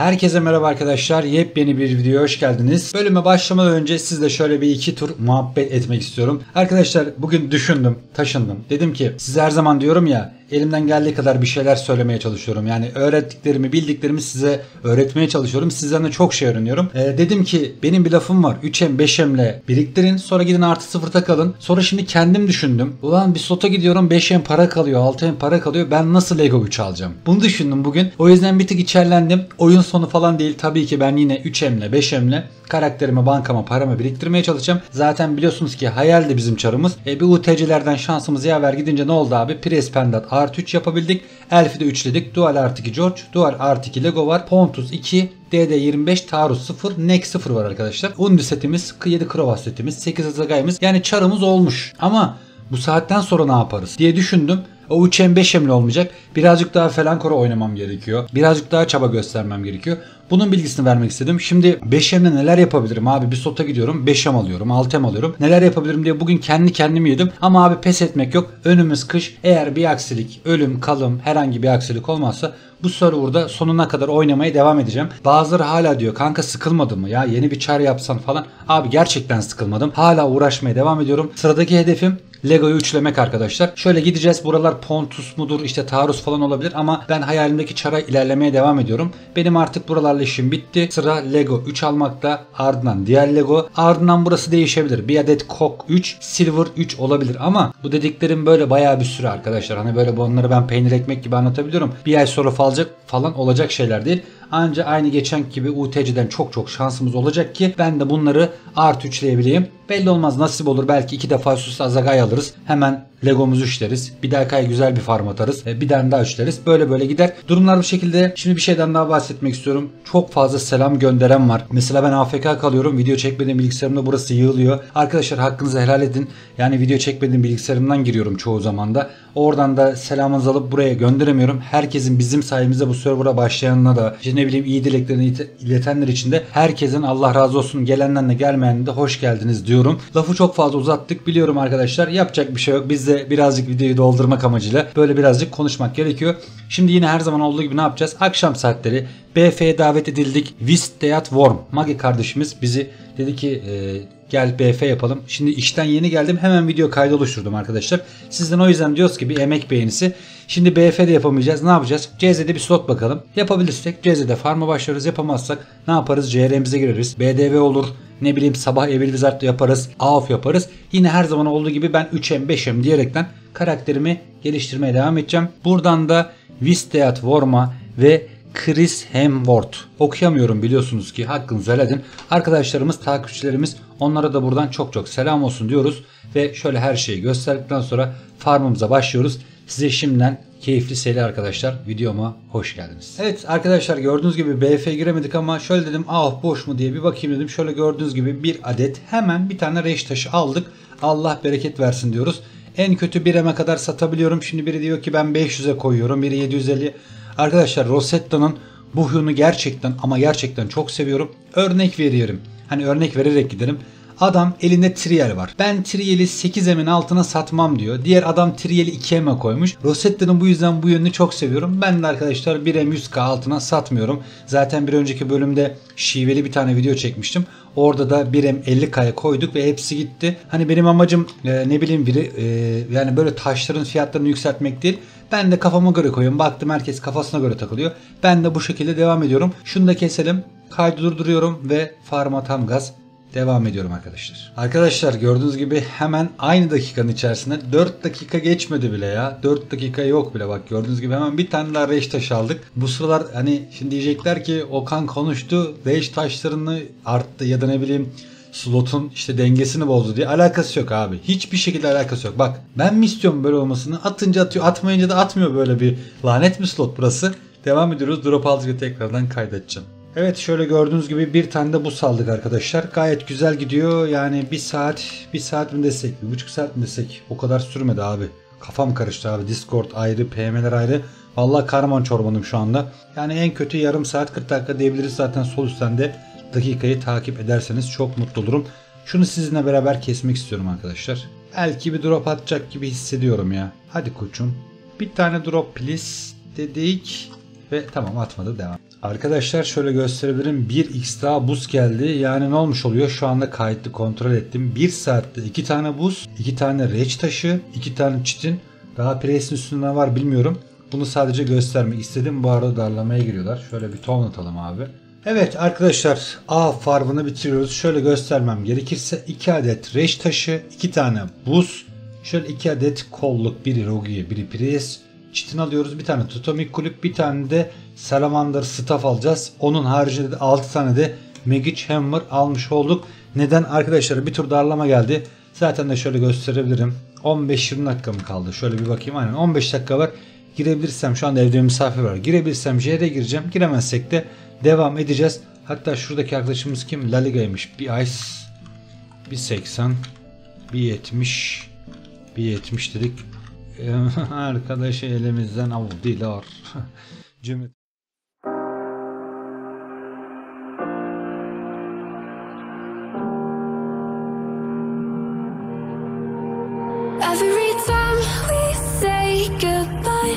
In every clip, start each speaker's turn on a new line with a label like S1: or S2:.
S1: Herkese merhaba arkadaşlar. Yepyeni bir videoya hoş geldiniz. Bölüme başlamadan önce sizle şöyle bir iki tur muhabbet etmek istiyorum. Arkadaşlar bugün düşündüm, taşındım. Dedim ki size her zaman diyorum ya elimden geldiği kadar bir şeyler söylemeye çalışıyorum. Yani öğrettiklerimi, bildiklerimi size öğretmeye çalışıyorum. Sizden de çok şey öğreniyorum. Ee, dedim ki benim bir lafım var. 3M 5M'le biriktirin. Sonra gidin artı sıfırta kalın. Sonra şimdi kendim düşündüm. Ulan bir slota gidiyorum 5M para kalıyor, 6M para kalıyor. Ben nasıl Lego 3 alacağım? Bunu düşündüm bugün. O yüzden bir tık içerlendim. Oyun sonu falan değil. Tabii ki ben yine 3M'le 5M'le karakterimi, bankama, paramı biriktirmeye çalışacağım. Zaten biliyorsunuz ki hayal de bizim çarımız. E bir UTC'lerden şansımız yaver gidince ne oldu abi? Pres Pendat artı 3 yapabildik. Elf'i de üçledik. Dual artı 2 George. Dual artı 2 Lego var. Pontus 2. DD25 Taarruz 0 Nek 0 var arkadaşlar. Undi setimiz 7 Krovas setimiz 8 Azagay'ımız yani çarımız olmuş. Ama bu saatten sonra ne yaparız diye düşündüm. O 3M 5M'li olmayacak. Birazcık daha Felankora oynamam gerekiyor. Birazcık daha çaba göstermem gerekiyor. Bunun bilgisini vermek istedim. Şimdi 5M'le neler yapabilirim abi? Bir slota gidiyorum 5M alıyorum 6M alıyorum. Neler yapabilirim diye bugün kendi kendimi yedim. Ama abi pes etmek yok. Önümüz kış. Eğer bir aksilik, ölüm, kalım herhangi bir aksilik olmazsa bu serverda sonuna kadar oynamaya devam edeceğim. Bazıları hala diyor kanka sıkılmadın mı ya yeni bir çar yapsan falan. Abi gerçekten sıkılmadım. Hala uğraşmaya devam ediyorum. Sıradaki hedefim Lego'yu üçlemek arkadaşlar. Şöyle gideceğiz. Buralar Pontus mudur işte taarruz falan olabilir ama ben hayalimdeki çara ilerlemeye devam ediyorum. Benim artık buralarla işim bitti. Sıra Lego 3 almakta. Ardından diğer Lego. Ardından burası değişebilir. Bir adet Kok 3, Silver 3 olabilir ama bu dediklerim böyle bayağı bir süre arkadaşlar. Hani böyle bunları ben peynir ekmek gibi anlatabiliyorum. Bir ay sonra falacak falan olacak şeyler değil. Ancak aynı geçen gibi UTC'den çok çok şansımız olacak ki ben de bunları artı üçleyebileyim. Belli olmaz nasip olur belki iki defa üst Azagay alırız. Hemen Legomuzu üçleriz. Bir dahaki ay güzel bir farm atarız. E, bir tane daha üçleriz. Böyle böyle gider. Durumlar bu şekilde. Şimdi bir şeyden daha bahsetmek istiyorum. Çok fazla selam gönderen var. Mesela ben AFK kalıyorum. Video çekmediğim bilgisayarımda burası yığılıyor. Arkadaşlar hakkınızı helal edin. Yani video çekmediğim bilgisayarımdan giriyorum çoğu zaman da. Oradan da selamınızı alıp buraya gönderemiyorum. Herkesin bizim sayemizde bu server'a başlayanına da işte ne bileyim iyi dileklerini iletenler için de herkesin Allah razı olsun gelenden de gelmeyenden de hoş geldiniz diyorum. Lafı çok fazla uzattık biliyorum arkadaşlar. Yapacak bir şey yok. Biz de birazcık videoyu doldurmak amacıyla böyle birazcık konuşmak gerekiyor. Şimdi yine her zaman olduğu gibi ne yapacağız? Akşam saatleri BF'ye davet edildik. Vist Deat Worm. Magi kardeşimiz bizi dedi ki e, gel BF yapalım. Şimdi işten yeni geldim hemen video kaydı oluşturdum arkadaşlar. Sizden o yüzden diyoruz ki bir emek beğenisi. Şimdi BF'de yapamayacağız. Ne yapacağız? CZ'de bir slot bakalım. Yapabilirsek CZ'de farm'a başlarız. Yapamazsak ne yaparız? CR'mize gireriz. BDV olur. Ne bileyim sabah Evil Wizard'da yaparız. AOF yaparız. Yine her zaman olduğu gibi ben 3M 5M diyerekten karakterimi geliştirmeye devam edeceğim. Buradan da Visteat Worm'a ve Chris Hemsworth. Okuyamıyorum biliyorsunuz ki hakkınızı helal. Arkadaşlarımız, takipçilerimiz onlara da buradan çok çok selam olsun diyoruz. Ve şöyle her şeyi gösterdikten sonra farmımıza başlıyoruz. Size şimdiden keyifli seyirler arkadaşlar. Videoma hoş geldiniz. Evet arkadaşlar gördüğünüz gibi BF giremedik ama şöyle dedim ah boş mu diye bir bakayım dedim. Şöyle gördüğünüz gibi bir adet hemen bir tane reş taşı aldık. Allah bereket versin diyoruz. En kötü 1 kadar satabiliyorum. Şimdi biri diyor ki ben 500'e koyuyorum. Biri 750. Arkadaşlar Rosetta'nın bu huyunu gerçekten ama gerçekten çok seviyorum. Örnek veriyorum. Hani örnek vererek giderim. Adam elinde Trial var. Ben Trial'i 8M'in altına satmam diyor. Diğer adam Trial'i 2M'e koymuş. Rosetta'nın bu yüzden bu yönünü çok seviyorum. Ben de arkadaşlar 1M 100K altına satmıyorum. Zaten bir önceki bölümde şiveli bir tane video çekmiştim. Orada da 1M 50K'ya koyduk ve hepsi gitti. Hani benim amacım e, ne bileyim biri e, yani böyle taşların fiyatlarını yükseltmek değil. Ben de kafama göre koyuyorum. Baktım herkes kafasına göre takılıyor. Ben de bu şekilde devam ediyorum. Şunu da keselim. Kaydı durduruyorum ve farma tam gaz devam ediyorum arkadaşlar. Arkadaşlar gördüğünüz gibi hemen aynı dakikanın içerisinde 4 dakika geçmedi bile ya. 4 dakika yok bile bak gördüğünüz gibi hemen bir tane daha reş taşı aldık. Bu sıralar hani şimdi diyecekler ki Okan konuştu reş taşlarını arttı ya da ne bileyim slotun işte dengesini bozdu diye alakası yok abi. Hiçbir şekilde alakası yok. Bak ben mi istiyorum böyle olmasını? Atınca atıyor, atmayınca da atmıyor böyle bir lanet mi slot burası? Devam ediyoruz. Drop aldıkça tekrardan kaydedeceğim. Evet şöyle gördüğünüz gibi bir tane de bu saldık arkadaşlar. Gayet güzel gidiyor. Yani bir saat, bir saat mi desek, bir buçuk saat mi desek o kadar sürmedi abi. Kafam karıştı abi. Discord ayrı, PM'ler ayrı. Vallahi karman çorbanım şu anda. Yani en kötü yarım saat 40 dakika diyebiliriz zaten sol üstten de dakikayı takip ederseniz çok mutlu olurum. Şunu sizinle beraber kesmek istiyorum arkadaşlar. Belki bir drop atacak gibi hissediyorum ya. Hadi koçum. Bir tane drop please dedik. Ve tamam atmadı devam. Arkadaşlar şöyle gösterebilirim. 1x daha buz geldi. Yani ne olmuş oluyor? Şu anda kayıtlı kontrol ettim. 1 saatte 2 tane buz, 2 tane reç taşı, 2 tane çitin. Daha presin üstünde var bilmiyorum. Bunu sadece göstermek istedim. Bu arada darlamaya giriyorlar. Şöyle bir ton atalım abi. Evet arkadaşlar A farmını bitiriyoruz. Şöyle göstermem gerekirse 2 adet reç taşı, 2 tane buz, şöyle 2 adet kolluk, biri rogiye, biri pres, çitin alıyoruz. Bir tane totemik kulüp, bir tane de salamander staff alacağız. Onun haricinde de 6 tane de magic hammer almış olduk. Neden? Arkadaşlar bir tur darlama geldi. Zaten de şöyle gösterebilirim. 15-20 dakika mı kaldı? Şöyle bir bakayım. Aynen 15 dakika var. Girebilirsem şu anda evde misafir var. Girebilirsem JR'e gireceğim. Giremezsek de devam edeceğiz. Hatta şuradaki arkadaşımız kim? La Liga'ymış. Bir Ice, bir 80, bir 70, bir 70 dedik. Arkadaşı elimizden avdiler. Cümle
S2: Every time we say goodbye,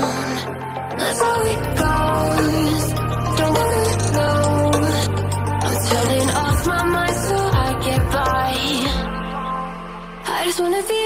S2: Just wanna be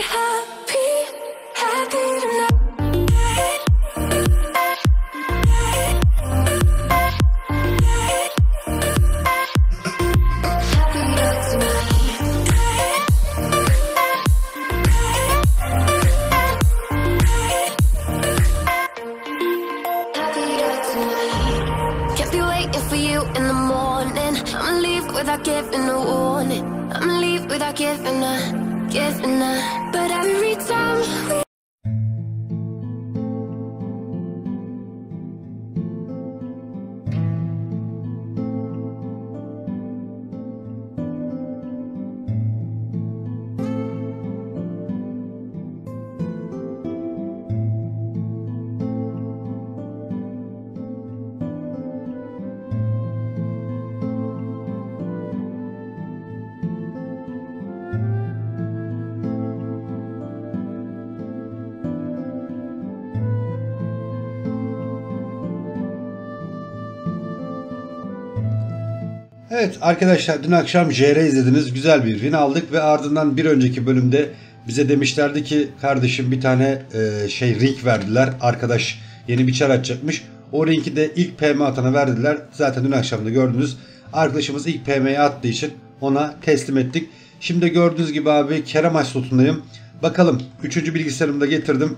S1: Evet arkadaşlar dün akşam JR izlediniz. Güzel bir win aldık ve ardından bir önceki bölümde bize demişlerdi ki kardeşim bir tane e, şey ring verdiler. Arkadaş yeni bir çar açacakmış. O ringi de ilk PM atana verdiler. Zaten dün akşam da gördünüz. Arkadaşımız ilk PM'yi attığı için ona teslim ettik. Şimdi gördüğünüz gibi abi Kerem Aç slotundayım. Bakalım 3. bilgisayarımı da getirdim.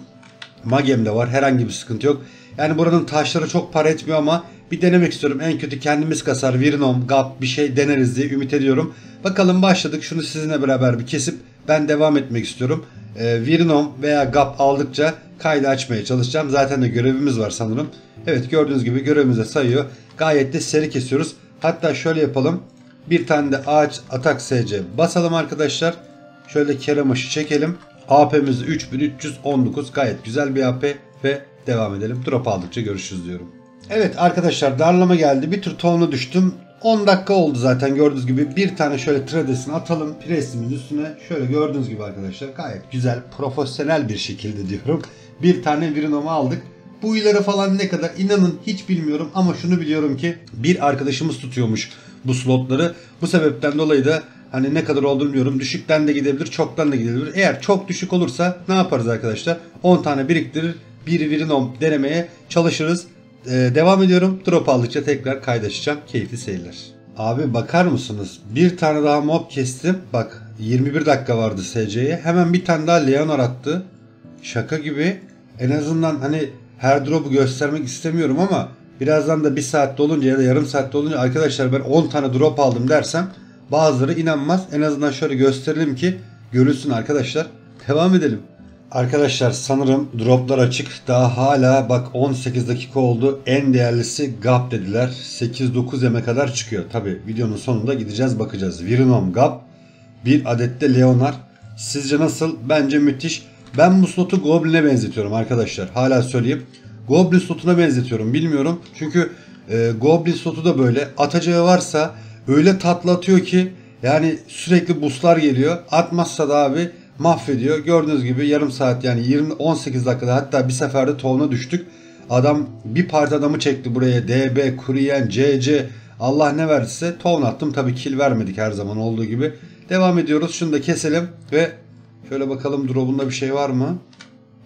S1: Magem'de var. Herhangi bir sıkıntı yok. Yani buranın taşları çok para etmiyor ama bir denemek istiyorum. En kötü kendimiz kasar. Virnom, Gap bir şey deneriz diye ümit ediyorum. Bakalım başladık. Şunu sizinle beraber bir kesip ben devam etmek istiyorum. Ee, Virnom veya Gap aldıkça kaydı açmaya çalışacağım. Zaten de görevimiz var sanırım. Evet gördüğünüz gibi görevimize sayıyor. Gayet de seri kesiyoruz. Hatta şöyle yapalım. Bir tane de ağaç atak SC basalım arkadaşlar. Şöyle keremaşı çekelim. AP'miz 3319 gayet güzel bir AP ve devam edelim. Drop aldıkça görüşürüz diyorum. Evet arkadaşlar darlama geldi. Bir tur tonuna düştüm. 10 dakika oldu zaten gördüğünüz gibi. Bir tane şöyle tradesini atalım presimin üstüne. Şöyle gördüğünüz gibi arkadaşlar gayet güzel profesyonel bir şekilde diyorum. Bir tane Virinom'u aldık. Bu ileri falan ne kadar inanın hiç bilmiyorum ama şunu biliyorum ki bir arkadaşımız tutuyormuş bu slotları. Bu sebepten dolayı da hani ne kadar olduğunu bilmiyorum. Düşükten de gidebilir, çoktan da gidebilir. Eğer çok düşük olursa ne yaparız arkadaşlar? 10 tane biriktirir, bir Virinom denemeye çalışırız. Ee, devam ediyorum. Drop aldıkça tekrar kaydaşacağım. Keyifli seyirler. Abi bakar mısınız? Bir tane daha mob kestim. Bak 21 dakika vardı SC'ye. Hemen bir tane daha Leonor attı. Şaka gibi. En azından hani her drop'u göstermek istemiyorum ama birazdan da bir saatte olunca ya da yarım saatte olunca arkadaşlar ben 10 tane drop aldım dersem bazıları inanmaz. En azından şöyle gösterelim ki görülsün arkadaşlar. Devam edelim. Arkadaşlar sanırım droplar açık. Daha hala bak 18 dakika oldu. En değerlisi GAP dediler. 8-9 yeme kadar çıkıyor. Tabi videonun sonunda gideceğiz bakacağız. Virinom GAP. Bir adet de Leonar. Sizce nasıl? Bence müthiş. Ben bu slotu Goblin'e benzetiyorum arkadaşlar. Hala söyleyeyim. Goblin slotuna benzetiyorum. Bilmiyorum. Çünkü e, Goblin slotu da böyle. Atacağı varsa öyle tatlı atıyor ki yani sürekli buslar geliyor. Atmazsa da abi mahvediyor. Gördüğünüz gibi yarım saat yani 20 18 dakikada hatta bir seferde tovuna düştük. Adam bir parti adamı çekti buraya. DB, Kuriyen, CC Allah ne verdiyse tovun attım. Tabii kill vermedik her zaman olduğu gibi. Devam ediyoruz. Şunu da keselim ve şöyle bakalım drop'unda bir şey var mı?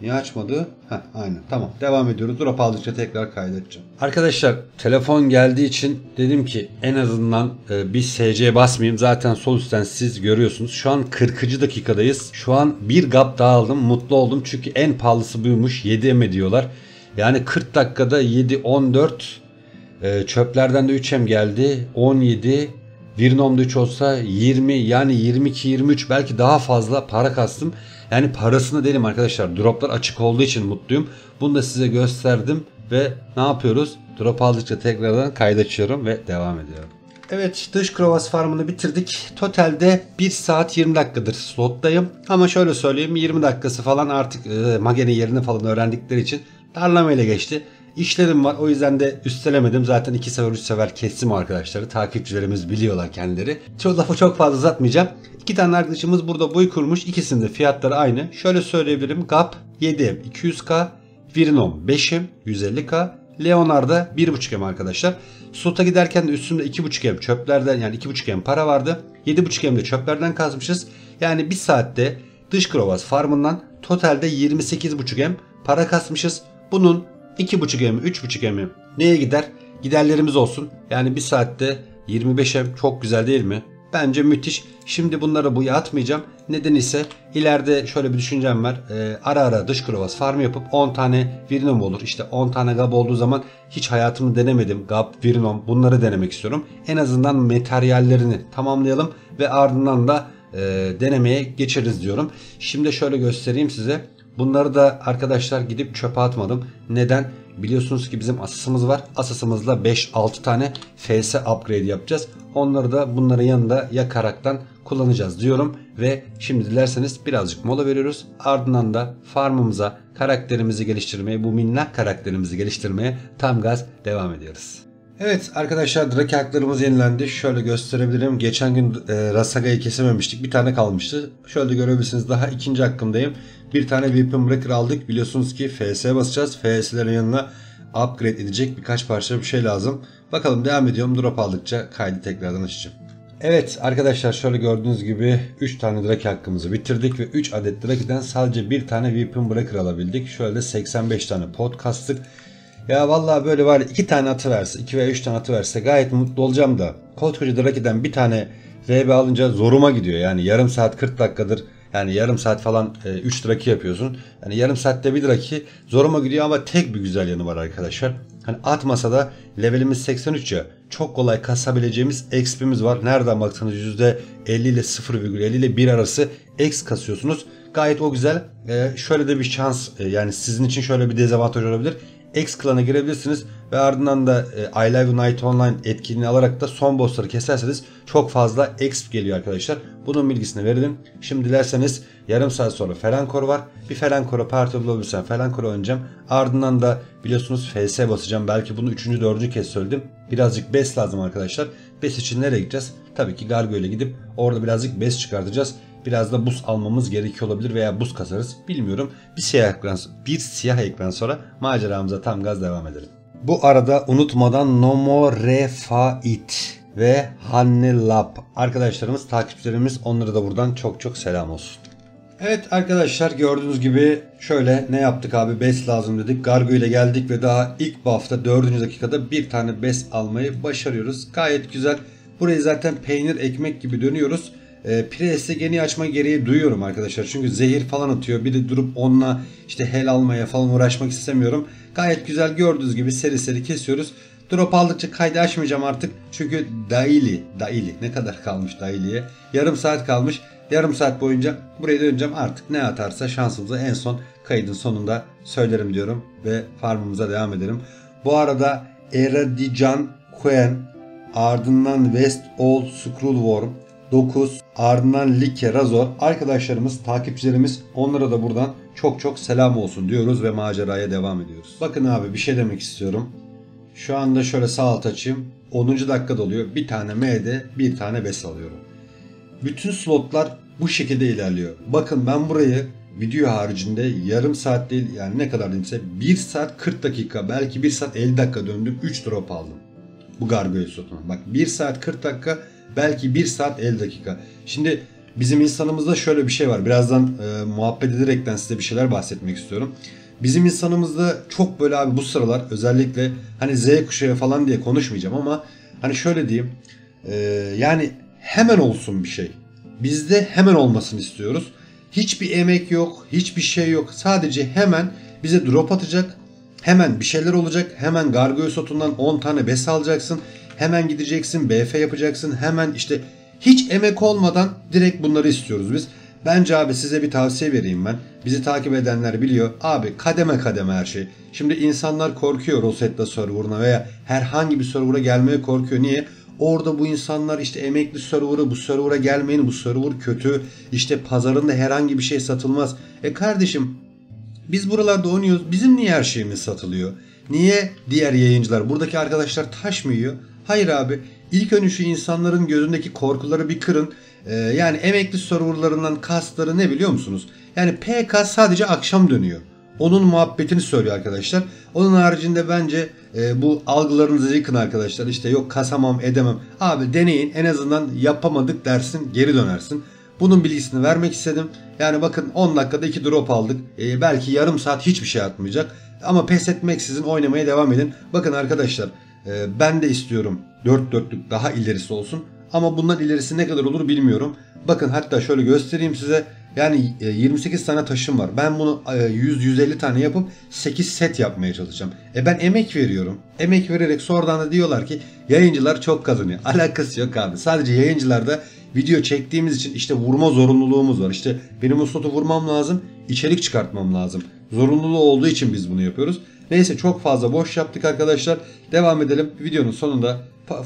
S1: Niye açmadı? Heh, aynen tamam devam ediyoruz. Drop aldıkça tekrar kaydedeceğim. Arkadaşlar telefon geldiği için dedim ki en azından e, bir SC basmayayım. Zaten sol üstten siz görüyorsunuz. Şu an 40. dakikadayız. Şu an bir gap daha aldım. Mutlu oldum. Çünkü en pahalısı buymuş. 7 eme diyorlar. Yani 40 dakikada 7, 14 e, çöplerden de 3 em geldi. 17 Virnom'da 3 olsa 20 yani 22 23 belki daha fazla para kastım. Yani parasını derim arkadaşlar. Droplar açık olduğu için mutluyum. Bunu da size gösterdim ve ne yapıyoruz? Drop aldıkça tekrardan kaydaçıyorum ve devam ediyorum. Evet dış krovas farmını bitirdik. Totalde 1 saat 20 dakikadır slottayım. Ama şöyle söyleyeyim 20 dakikası falan artık e, Mage'nin yerini falan öğrendikleri için darlamayla geçti. İşlerim var o yüzden de üstelemedim. Zaten iki sefer üç sefer kestim arkadaşları. Takipçilerimiz biliyorlar kendileri. Çok lafı çok fazla uzatmayacağım. İki tane arkadaşımız burada boy kurmuş. İkisinin de fiyatları aynı. Şöyle söyleyebilirim. GAP 7M 200K, Virinom 5M 150K, Leonarda 1.5M arkadaşlar. Slota giderken de üstümde 2.5M çöplerden yani 2.5M para vardı. 7.5M de çöplerden kazmışız. Yani bir saatte dış krovaz farmından totalde 28.5M para kasmışız. Bunun 2.5M, 3.5M neye gider? Giderlerimiz olsun. Yani bir saatte 25M çok güzel değil mi? Bence müthiş. Şimdi bunları bu atmayacağım. Neden ise ileride şöyle bir düşüncem var. Ee, ara ara dış krovas farm yapıp 10 tane Virinom olur. İşte 10 tane Gab olduğu zaman hiç hayatımı denemedim. Gab, Virinom bunları denemek istiyorum. En azından materyallerini tamamlayalım ve ardından da e, denemeye geçeriz diyorum. Şimdi şöyle göstereyim size. Bunları da arkadaşlar gidip çöpe atmadım. Neden? Biliyorsunuz ki bizim asasımız var. Asasımızla 5-6 tane FS upgrade yapacağız. Onları da bunların yanında yakaraktan kullanacağız diyorum. Ve şimdi dilerseniz birazcık mola veriyoruz. Ardından da farmımıza karakterimizi geliştirmeye, bu minnak karakterimizi geliştirmeye tam gaz devam ediyoruz. Evet arkadaşlar Drake haklarımız yenilendi. Şöyle gösterebilirim. Geçen gün e, Rasaga'yı kesememiştik. Bir tane kalmıştı. Şöyle görebilirsiniz. Daha ikinci hakkımdayım. Bir tane Weapon Breaker aldık. Biliyorsunuz ki FS basacağız. FS'lerin yanına upgrade edecek birkaç parça bir şey lazım. Bakalım devam ediyorum. Drop aldıkça kaydı tekrardan açacağım. Evet arkadaşlar şöyle gördüğünüz gibi 3 tane Drake hakkımızı bitirdik ve 3 adet Drake'den sadece bir tane Weapon Breaker alabildik. Şöyle de 85 tane pot kastık. Ya vallahi böyle var 2 tane atı verse 2 veya 3 tane atı verse gayet mutlu olacağım da koskoca Drake'den bir tane VB alınca zoruma gidiyor. Yani yarım saat 40 dakikadır yani yarım saat falan 3 e, draki yapıyorsun. Yani yarım saatte bir draki zoruma gidiyor ama tek bir güzel yanı var arkadaşlar. Hani atmasa da levelimiz 83 ya çok kolay kasabileceğimiz XP'miz var. Nereden baksanız %50 ile 0,50 ile 1 arası X kasıyorsunuz. Gayet o güzel. Ee, şöyle de bir şans e, yani sizin için şöyle bir dezavantaj olabilir. X klan'a girebilirsiniz ve ardından da e, I Live Night Online etkinliğini alarak da son bossları keserseniz çok fazla XP geliyor arkadaşlar. Bunun bilgisini verelim. Şimdi dilerseniz yarım saat sonra Felankor var. Bir Felankor'a parti bulabilirsem Felankor'a oynayacağım. Ardından da biliyorsunuz FS basacağım. Belki bunu 3. 4. kez söyledim. Birazcık bes lazım arkadaşlar. Bes için nereye gideceğiz? Tabii ki Gargo ile gidip orada birazcık bes çıkartacağız. Biraz da buz almamız gerekiyor olabilir veya buz kasarız. Bilmiyorum. Bir siyah ekran, bir siyah ekran sonra maceramıza tam gaz devam edelim. Bu arada unutmadan Nomo Refait ve Hanne Lab arkadaşlarımız, takipçilerimiz onlara da buradan çok çok selam olsun. Evet arkadaşlar gördüğünüz gibi şöyle ne yaptık abi bes lazım dedik. Gargo ile geldik ve daha ilk buff'ta 4. dakikada bir tane bes almayı başarıyoruz. Gayet güzel. Burayı zaten peynir ekmek gibi dönüyoruz. E, Priest'e geni açma gereği duyuyorum arkadaşlar. Çünkü zehir falan atıyor. Bir de durup onunla işte hel almaya falan uğraşmak istemiyorum. Gayet güzel gördüğünüz gibi seri seri kesiyoruz. Drop aldıkça kaydı açmayacağım artık. Çünkü daili, daili ne kadar kalmış dailiye? Yarım saat kalmış. Yarım saat boyunca buraya döneceğim artık ne atarsa şansımıza en son kaydın sonunda söylerim diyorum ve farmımıza devam edelim. Bu arada Eradican Quen ardından West Old Scrollworm 9 ardından Like, Razor arkadaşlarımız, takipçilerimiz onlara da buradan çok çok selam olsun diyoruz ve maceraya devam ediyoruz. Bakın abi bir şey demek istiyorum. Şu anda şöyle sağ alt açayım. 10. dakikada oluyor. Bir tane M'de bir tane BES alıyorum. Bütün slotlar bu şekilde ilerliyor. Bakın ben burayı video haricinde yarım saat değil yani ne kadar diyeyimse 1 saat 40 dakika belki 1 saat 50 dakika döndüm 3 drop aldım. Bu gargoyle slotuna. Bak 1 saat 40 dakika belki 1 saat 50 dakika. Şimdi bizim insanımızda şöyle bir şey var. Birazdan e, muhabbet ederekten size bir şeyler bahsetmek istiyorum. Bizim insanımızda çok böyle abi bu sıralar özellikle hani Z kuşağı falan diye konuşmayacağım ama hani şöyle diyeyim. e, yani hemen olsun bir şey. Bizde hemen olmasını istiyoruz. Hiçbir emek yok, hiçbir şey yok. Sadece hemen bize drop atacak. Hemen bir şeyler olacak. Hemen Gargoyle sotundan 10 tane bes alacaksın. Hemen gideceksin, BF yapacaksın. Hemen işte hiç emek olmadan direkt bunları istiyoruz biz. Bence abi size bir tavsiye vereyim ben. Bizi takip edenler biliyor. Abi kademe kademe her şey. Şimdi insanlar korkuyor Rosetta server'ına veya herhangi bir server'a gelmeye korkuyor. Niye? Orada bu insanlar işte emekli server'ı bu server'a gelmeyin bu server kötü. İşte pazarında herhangi bir şey satılmaz. E kardeşim biz buralarda oynuyoruz. Bizim niye her şeyimiz satılıyor? Niye diğer yayıncılar buradaki arkadaşlar taş mı yiyor? Hayır abi. İlk önce şu insanların gözündeki korkuları bir kırın. Ee, yani emekli serverlarından kastları ne biliyor musunuz? Yani PK sadece akşam dönüyor. Onun muhabbetini söylüyor arkadaşlar. Onun haricinde bence e, bu algılarınızı yıkın arkadaşlar. İşte yok kasamam edemem. Abi deneyin en azından yapamadık dersin geri dönersin. Bunun bilgisini vermek istedim. Yani bakın 10 dakikada 2 drop aldık. E, belki yarım saat hiçbir şey atmayacak. Ama pes etmeksizin oynamaya devam edin. Bakın arkadaşlar e, ben de istiyorum 4 dörtlük daha ilerisi olsun. Ama bundan ilerisi ne kadar olur bilmiyorum. Bakın hatta şöyle göstereyim size. Yani e, 28 tane taşım var. Ben bunu e, 100-150 tane yapıp 8 set yapmaya çalışacağım. E ben emek veriyorum. Emek vererek sonradan da diyorlar ki yayıncılar çok kazanıyor. Alakası yok abi. Sadece yayıncılarda video çektiğimiz için işte vurma zorunluluğumuz var. İşte benim o slotu vurmam lazım. içerik çıkartmam lazım. Zorunluluğu olduğu için biz bunu yapıyoruz. Neyse çok fazla boş yaptık arkadaşlar. Devam edelim. Videonun sonunda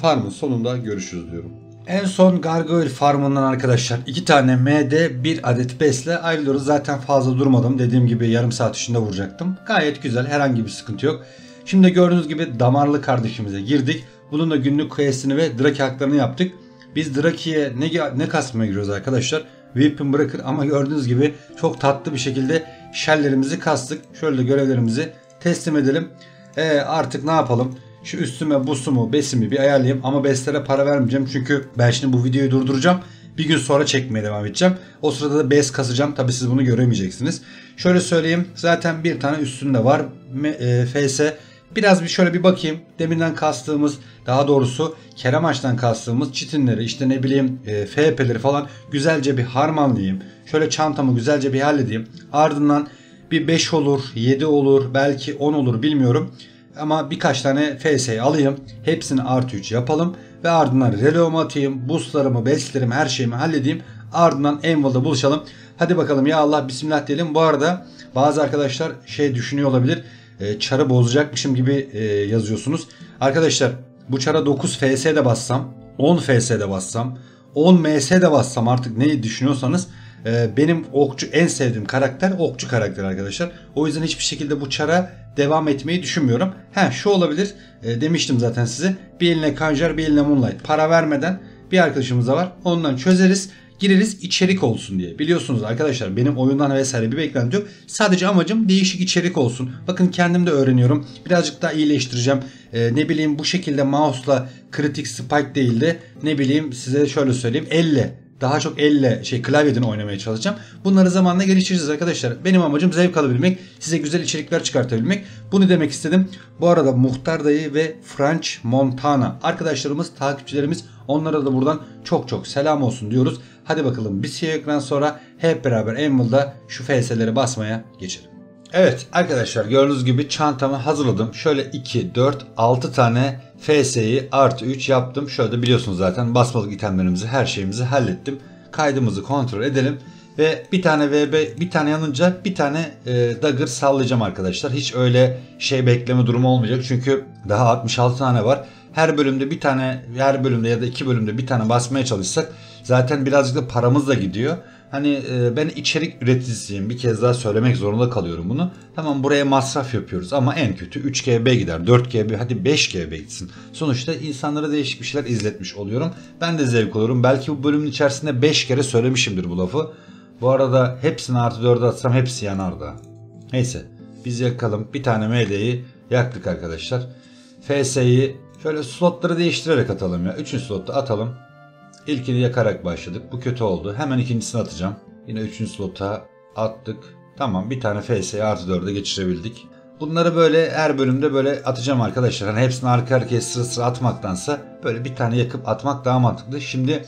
S1: farmın sonunda görüşürüz diyorum. En son Gargoyle farmından arkadaşlar iki tane MD bir adet besle ayrılıyoruz. Zaten fazla durmadım. Dediğim gibi yarım saat içinde vuracaktım. Gayet güzel. Herhangi bir sıkıntı yok. Şimdi gördüğünüz gibi damarlı kardeşimize girdik. Bunun da günlük questini ve Draki haklarını yaptık. Biz Draki'ye ne, ne kasmaya giriyoruz arkadaşlar? Weapon bırakır ama gördüğünüz gibi çok tatlı bir şekilde shelllerimizi kastık. Şöyle görevlerimizi teslim edelim. E, artık ne yapalım? Şu üstüme busumu, besimi bir ayarlayayım ama beslere para vermeyeceğim çünkü ben şimdi bu videoyu durduracağım. Bir gün sonra çekmeye devam edeceğim. O sırada da bes kasacağım. Tabi siz bunu göremeyeceksiniz. Şöyle söyleyeyim. Zaten bir tane üstünde var. E, FS. Biraz bir şöyle bir bakayım. Deminden kastığımız daha doğrusu Keremaç'tan kastığımız çitinleri işte ne bileyim e, falan güzelce bir harmanlayayım. Şöyle çantamı güzelce bir halledeyim. Ardından bir 5 olur, 7 olur, belki 10 olur bilmiyorum. Ama birkaç tane FS alayım. Hepsini artı 3 yapalım. Ve ardından reloğumu atayım. Boostlarımı, bestlerimi, her şeyimi halledeyim. Ardından Enval'da buluşalım. Hadi bakalım ya Allah bismillah diyelim. Bu arada bazı arkadaşlar şey düşünüyor olabilir. E, çarı bozacakmışım gibi e, yazıyorsunuz. Arkadaşlar bu çara 9 FS de bassam, 10 FS de bassam, 10 MS de bassam artık neyi düşünüyorsanız e, benim okçu en sevdiğim karakter okçu karakter arkadaşlar. O yüzden hiçbir şekilde bu çara devam etmeyi düşünmüyorum. He şu olabilir e, demiştim zaten size. Bir eline Conjure bir eline Moonlight. Para vermeden bir arkadaşımız da var. Ondan çözeriz gireriz içerik olsun diye. Biliyorsunuz arkadaşlar benim oyundan vesaire bir beklenti yok. Sadece amacım değişik içerik olsun. Bakın kendim de öğreniyorum. Birazcık daha iyileştireceğim. Ee, ne bileyim bu şekilde mouse'la kritik spike değil de ne bileyim size şöyle söyleyeyim elle daha çok elle şey klavyeden oynamaya çalışacağım. Bunları zamanla geliştireceğiz arkadaşlar. Benim amacım zevk alabilmek, size güzel içerikler çıkartabilmek. Bunu demek istedim. Bu arada Muhtar Dayı ve French Montana arkadaşlarımız, takipçilerimiz onlara da buradan çok çok selam olsun diyoruz. Hadi bakalım bir ekran sonra hep beraber Anvil'da şu FS'leri basmaya geçelim. Evet arkadaşlar gördüğünüz gibi çantamı hazırladım. Şöyle 2, 4, 6 tane FS'yi artı 3 yaptım. Şöyle biliyorsunuz zaten basmalık itemlerimizi her şeyimizi hallettim. Kaydımızı kontrol edelim. Ve bir tane VB bir tane yanınca bir tane e, dagger sallayacağım arkadaşlar. Hiç öyle şey bekleme durumu olmayacak. Çünkü daha 66 tane var. her bölümde bir tane her bölümde ya da iki bölümde bir tane basmaya çalışsak zaten birazcık da paramız da gidiyor. Hani e, ben içerik üreticisiyim. Bir kez daha söylemek zorunda kalıyorum bunu. Tamam buraya masraf yapıyoruz ama en kötü 3 GB gider. 4 GB hadi 5 GB gitsin. Sonuçta insanlara değişik bir şeyler izletmiş oluyorum. Ben de zevk alıyorum. Belki bu bölümün içerisinde 5 kere söylemişimdir bu lafı. Bu arada hepsini artı 4'e atsam hepsi yanar da. Neyse biz yakalım. Bir tane MD'yi yaktık arkadaşlar. FS'yi şöyle slotları değiştirerek atalım ya. Üçüncü slotta atalım. İlkini yakarak başladık. Bu kötü oldu. Hemen ikincisini atacağım. Yine üçüncü slota attık. Tamam bir tane FS'yi artı 4'e geçirebildik. Bunları böyle her bölümde böyle atacağım arkadaşlar. Hani hepsini arka arkaya sıra sıra atmaktansa böyle bir tane yakıp atmak daha mantıklı. Şimdi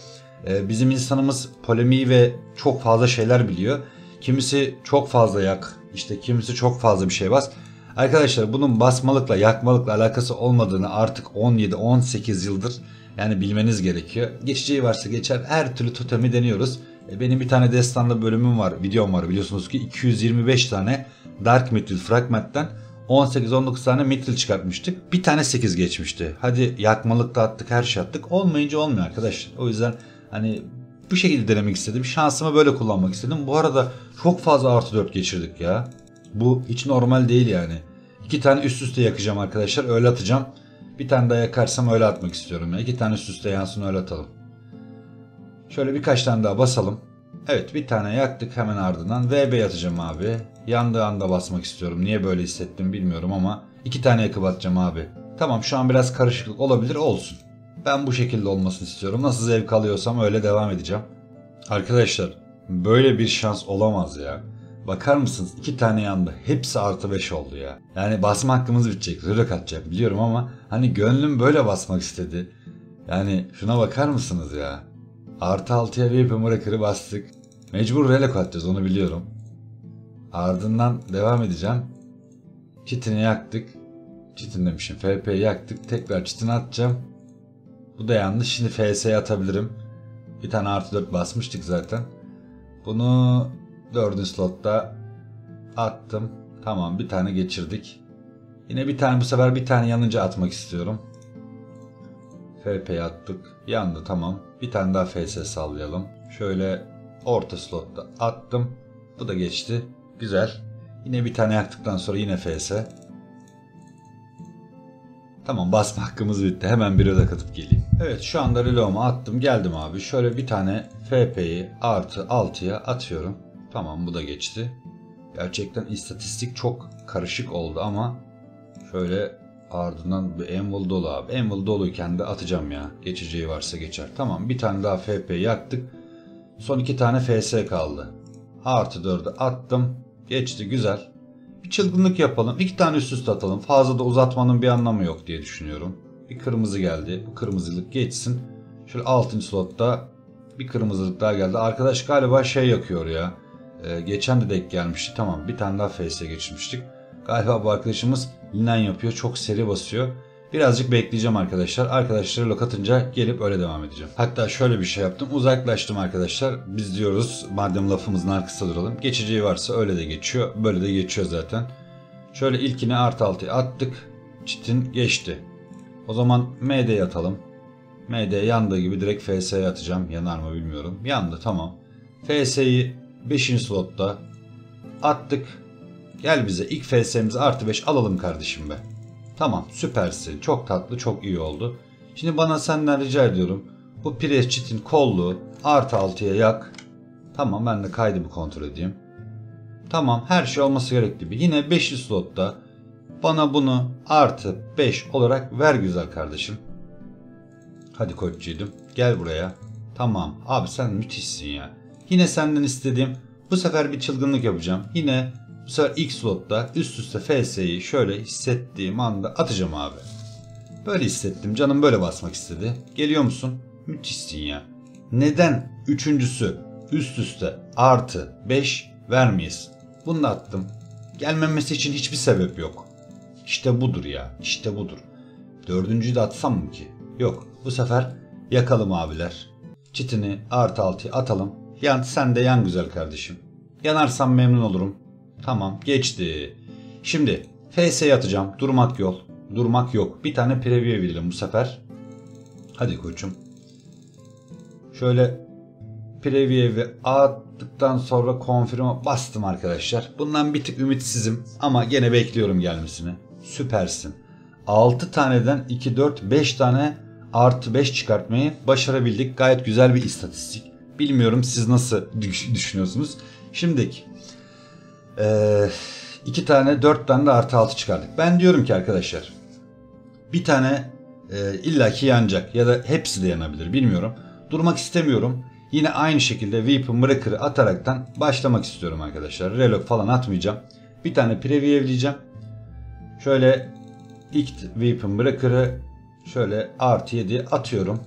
S1: e, bizim insanımız polemiği ve çok fazla şeyler biliyor. Kimisi çok fazla yak, işte kimisi çok fazla bir şey bas. Arkadaşlar bunun basmalıkla yakmalıkla alakası olmadığını artık 17-18 yıldır yani bilmeniz gerekiyor. Geçeceği varsa geçer. Her türlü totemi deniyoruz. E, benim bir tane destanlı bölümüm var, videom var biliyorsunuz ki 225 tane Dark Mithril Fragment'ten 18-19 tane Mithril çıkartmıştık. Bir tane 8 geçmişti. Hadi yakmalık da attık, her şey attık. Olmayınca olmuyor arkadaşlar. O yüzden hani bu şekilde denemek istedim. Şansımı böyle kullanmak istedim. Bu arada çok fazla artı 4 geçirdik ya. Bu hiç normal değil yani. İki tane üst üste yakacağım arkadaşlar. Öyle atacağım. Bir tane daha yakarsam öyle atmak istiyorum. Ya. İki tane üst üste yansın öyle atalım. Şöyle birkaç tane daha basalım. Evet bir tane yaktık hemen ardından. VB atacağım abi. Yandığı anda basmak istiyorum. Niye böyle hissettim bilmiyorum ama iki tane yakıp atacağım abi. Tamam şu an biraz karışıklık olabilir olsun. Ben bu şekilde olmasını istiyorum. Nasıl zevk alıyorsam öyle devam edeceğim. Arkadaşlar böyle bir şans olamaz ya. Bakar mısınız? iki tane yandı. Hepsi artı 5 oldu ya. Yani basma hakkımız bitecek. Rırık atacak biliyorum ama hani gönlüm böyle basmak istedi. Yani şuna bakar mısınız ya? Artı 6'ya bir Mırakır'ı bastık. Mecbur relok atacağız onu biliyorum. Ardından devam edeceğim. Çitini yaktık. Çitin demişim. FP'yi yaktık. Tekrar çitini atacağım. Bu da yanlış. Şimdi FS'ye atabilirim. Bir tane artı 4 basmıştık zaten. Bunu dördüncü slotta attım. Tamam bir tane geçirdik. Yine bir tane bu sefer bir tane yanınca atmak istiyorum. FP'ye attık. Yandı tamam. Bir tane daha FS sallayalım. Şöyle orta slotta attım. Bu da geçti. Güzel. Yine bir tane yaktıktan sonra yine FS. Tamam basma hakkımız bitti. Hemen bir ödek atıp geleyim. Evet şu anda reload'umu attım. Geldim abi. Şöyle bir tane FP'yi artı 6'ya atıyorum. Tamam bu da geçti. Gerçekten istatistik çok karışık oldu ama şöyle ardından bir Envil dolu abi. Envil doluyken de atacağım ya. Geçeceği varsa geçer. Tamam bir tane daha FP yaktık. Son iki tane FS kaldı. Artı 4'ü attım. Geçti güzel. Bir çılgınlık yapalım. İki tane üst üste atalım. Fazla da uzatmanın bir anlamı yok diye düşünüyorum. Bir kırmızı geldi. Bu kırmızılık geçsin. Şöyle 6. slotta bir kırmızılık daha geldi. Arkadaş galiba şey yakıyor ya. Ee, geçen de denk gelmişti. Tamam bir tane daha face'e geçirmiştik. Galiba bu arkadaşımız linen yapıyor. Çok seri basıyor. Birazcık bekleyeceğim arkadaşlar. Arkadaşları lok atınca gelip öyle devam edeceğim. Hatta şöyle bir şey yaptım. Uzaklaştım arkadaşlar. Biz diyoruz madem lafımızın arkasında duralım. Geçeceği varsa öyle de geçiyor. Böyle de geçiyor zaten. Şöyle ilkini artı altıya attık. Çitin geçti. O zaman MD'ye atalım. MD yandığı gibi direkt FS'ye atacağım. Yanar mı bilmiyorum. Yandı tamam. FS'yi 5. slotta attık. Gel bize ilk FS'mizi artı 5 alalım kardeşim be. Tamam süpersin. Çok tatlı çok iyi oldu. Şimdi bana senden rica ediyorum. Bu pres çitin kolluğu artı 6'ya yak. Tamam ben de kaydı bir kontrol edeyim. Tamam her şey olması gerektiği gibi. Yine 5. slotta bana bunu artı 5 olarak ver güzel kardeşim. Hadi koççuydum. Gel buraya. Tamam. Abi sen müthişsin ya. Yine senden istediğim bu sefer bir çılgınlık yapacağım. Yine bu sefer ilk slotta üst üste FS'yi şöyle hissettiğim anda atacağım abi. Böyle hissettim. Canım böyle basmak istedi. Geliyor musun? Müthişsin ya. Neden üçüncüsü üst üste artı 5 vermeyiz? Bunu da attım. Gelmemesi için hiçbir sebep yok. İşte budur ya. İşte budur. Dördüncüyü de atsam mı ki? Yok. Bu sefer yakalım abiler. Çitini artı altı atalım. Yan sen de yan güzel kardeşim. Yanarsam memnun olurum. Tamam geçti. Şimdi FS'ye atacağım. Durmak yol. Durmak yok. Bir tane preview verelim bu sefer. Hadi koçum. Şöyle preview'i attıktan sonra confirm'a bastım arkadaşlar. Bundan bir tık ümitsizim ama gene bekliyorum gelmesini. Süpersin. 6 taneden 2, 4, 5 tane artı 5 çıkartmayı başarabildik. Gayet güzel bir istatistik. Bilmiyorum siz nasıl düşünüyorsunuz. Şimdiki ee, 2 tane 4 tane de artı 6 çıkardık. Ben diyorum ki arkadaşlar bir tane e, illaki yanacak ya da hepsi de yanabilir bilmiyorum. Durmak istemiyorum. Yine aynı şekilde Weapon Breaker'ı ataraktan başlamak istiyorum arkadaşlar. Relog falan atmayacağım. Bir tane preview'leyeceğim. Şöyle ilk Weapon Breaker'ı şöyle artı 7 atıyorum.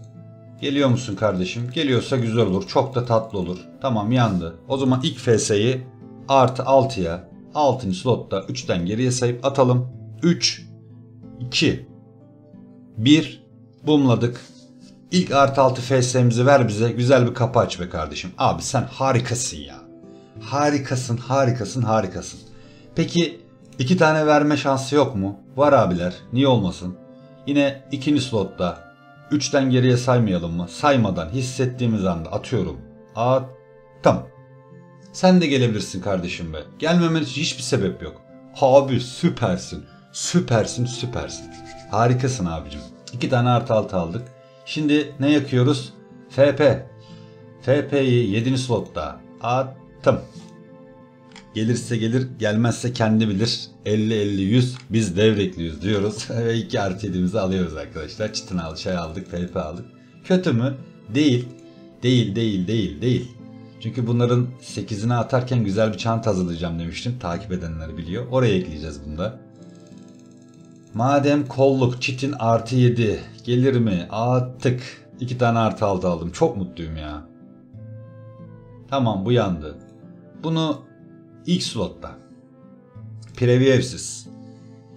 S1: Geliyor musun kardeşim? Geliyorsa güzel olur. Çok da tatlı olur. Tamam yandı. O zaman ilk FS'yi artı 6'ya 6. slotta 3'ten geriye sayıp atalım. 3 2 1 Bumladık. İlk artı altı FS'mizi ver bize. Güzel bir kapı aç be kardeşim. Abi sen harikasın ya. Harikasın, harikasın, harikasın. Peki iki tane verme şansı yok mu? Var abiler. Niye olmasın? Yine ikinci slotta. Üçten geriye saymayalım mı? Saymadan hissettiğimiz anda atıyorum. Attım. Sen de gelebilirsin kardeşim be. Gelmemen için hiçbir sebep yok. Abi süpersin. Süpersin, süpersin. Harikasın abicim. İki tane artı altı aldık. Şimdi ne yakıyoruz? FP. FP'yi 7. slotta attım. Gelirse gelir, gelmezse kendi bilir. 50-50-100 biz devrekliyiz diyoruz. Ve 2 artı 7'mizi alıyoruz arkadaşlar. Çitin aldık, şey aldık, FP aldık. Kötü mü? Değil. Değil, değil, değil, değil. Çünkü bunların 8'ini atarken güzel bir çanta hazırlayacağım demiştim. Takip edenler biliyor. Oraya ekleyeceğiz bunu da. Madem kolluk çitin artı 7 gelir mi? Attık. İki tane artı 6 aldım. Çok mutluyum ya. Tamam bu yandı. Bunu ilk slotta previewsiz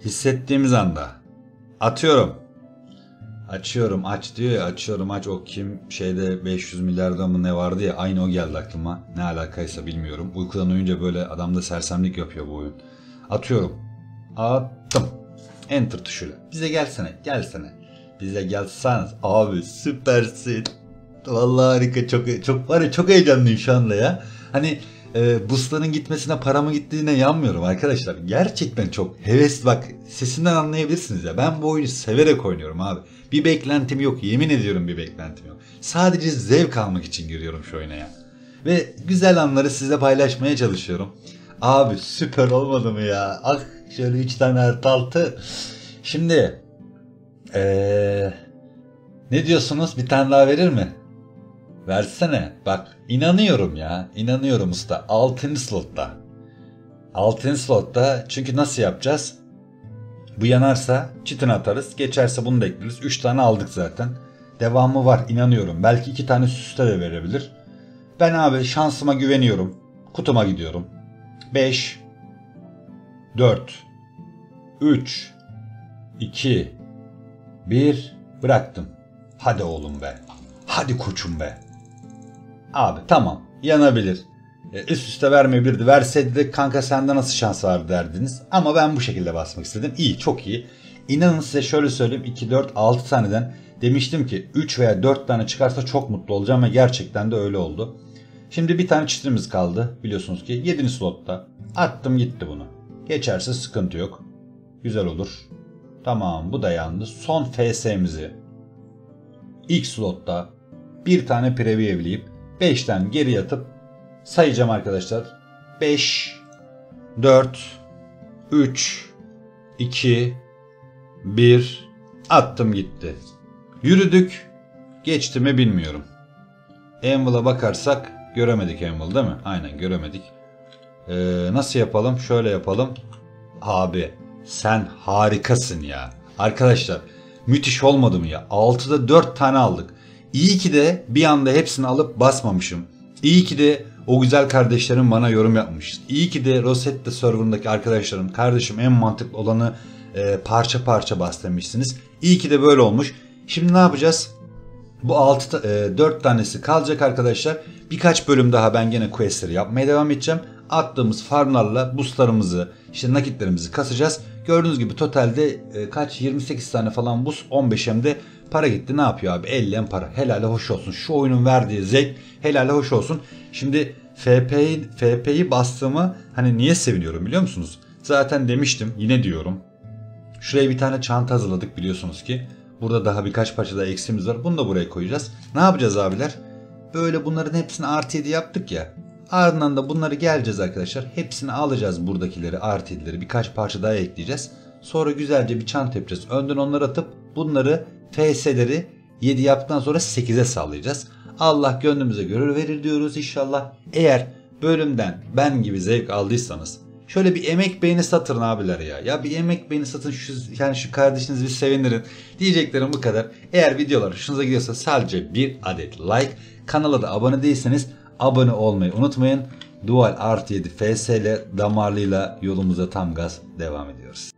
S1: hissettiğimiz anda atıyorum. Açıyorum aç diyor ya açıyorum aç o kim şeyde 500 milyarda mı ne vardı ya aynı o geldi aklıma. Ne alakaysa bilmiyorum. Uykudan uyunca böyle adamda sersemlik yapıyor bu oyun. Atıyorum. Attım. Enter tuşuyla. Bize gelsene, gelsene. Bize gelsen abi süpersin. Vallahi harika çok çok var ya çok heyecanlıyım şu anda ya. Hani e, busların gitmesine paramı gittiğine yanmıyorum arkadaşlar. Gerçekten çok heves bak sesinden anlayabilirsiniz ya. Ben bu oyunu severek oynuyorum abi. Bir beklentim yok. Yemin ediyorum bir beklentim yok. Sadece zevk almak için giriyorum şu oyuna ya. Ve güzel anları size paylaşmaya çalışıyorum. Abi süper olmadı mı ya? Ah Şöyle 3 tane artı altı. Şimdi ee, ne diyorsunuz? Bir tane daha verir mi? Versene. Bak inanıyorum ya. İnanıyorum usta. 6. slotta. 6. slotta çünkü nasıl yapacağız? Bu yanarsa çitin atarız. Geçerse bunu da ekleriz. 3 tane aldık zaten. Devamı var inanıyorum. Belki 2 tane süste de verebilir. Ben abi şansıma güveniyorum. Kutuma gidiyorum. 5 4 3 2 1 bıraktım. Hadi oğlum be. Hadi koçum be. Abi tamam yanabilir. E, üst üste vermeyebilirdi. Verseydi de kanka sende nasıl şans var derdiniz. Ama ben bu şekilde basmak istedim. İyi çok iyi. İnanın size şöyle söyleyeyim 2, 4, 6 taneden demiştim ki 3 veya 4 tane çıkarsa çok mutlu olacağım ve gerçekten de öyle oldu. Şimdi bir tane çiftimiz kaldı biliyorsunuz ki 7. slotta. Attım gitti bunu. Geçerse sıkıntı yok. Güzel olur. Tamam bu da yandı. Son FS'mizi ilk slotta bir tane preview'leyip 5'ten geri yatıp sayacağım arkadaşlar. 5 4 3 2 1 attım gitti. Yürüdük. Geçti mi bilmiyorum. Anvil'a bakarsak göremedik Anvil değil mi? Aynen göremedik. Ee, nasıl yapalım? Şöyle yapalım. Abi sen harikasın ya. Arkadaşlar müthiş olmadı mı ya? 6'da 4 tane aldık. İyi ki de bir anda hepsini alıp basmamışım. İyi ki de o güzel kardeşlerim bana yorum yapmış. İyi ki de Rosetta serverındaki arkadaşlarım kardeşim en mantıklı olanı e, parça parça bas. İyi ki de böyle olmuş. Şimdi ne yapacağız? Bu 6 e, 4 tanesi kalacak arkadaşlar. Birkaç bölüm daha ben gene questleri yapmaya devam edeceğim. Attığımız farmlarla boostlarımızı işte nakitlerimizi kasacağız. Gördüğünüz gibi totalde e, kaç 28 tane falan boost 15 hem de para gitti. Ne yapıyor abi? 50 hem para. Helale hoş olsun. Şu oyunun verdiği zevk helale hoş olsun. Şimdi FP'yi FP'yi bastığımı hani niye seviniyorum biliyor musunuz? Zaten demiştim yine diyorum. Şuraya bir tane çanta hazırladık biliyorsunuz ki. Burada daha birkaç parça daha eksiğimiz var. Bunu da buraya koyacağız. Ne yapacağız abiler? Böyle bunların hepsini artı 7 yaptık ya. Ardından da bunları geleceğiz arkadaşlar. Hepsini alacağız buradakileri artı 7'leri. Birkaç parça daha ekleyeceğiz. Sonra güzelce bir çanta yapacağız. Önden onları atıp bunları FS'leri 7 yaptıktan sonra 8'e sallayacağız. Allah gönlümüze göre verir diyoruz inşallah. Eğer bölümden ben gibi zevk aldıysanız Şöyle bir emek beğeni satın abiler ya. Ya bir emek beğeni satın şu yani şu kardeşinizi bir sevindirin. Diyeceklerim bu kadar. Eğer videolar hoşunuza gidiyorsa sadece bir adet like. Kanala da abone değilseniz abone olmayı unutmayın. Dual artı 7 FS ile damarlıyla yolumuza tam gaz devam ediyoruz.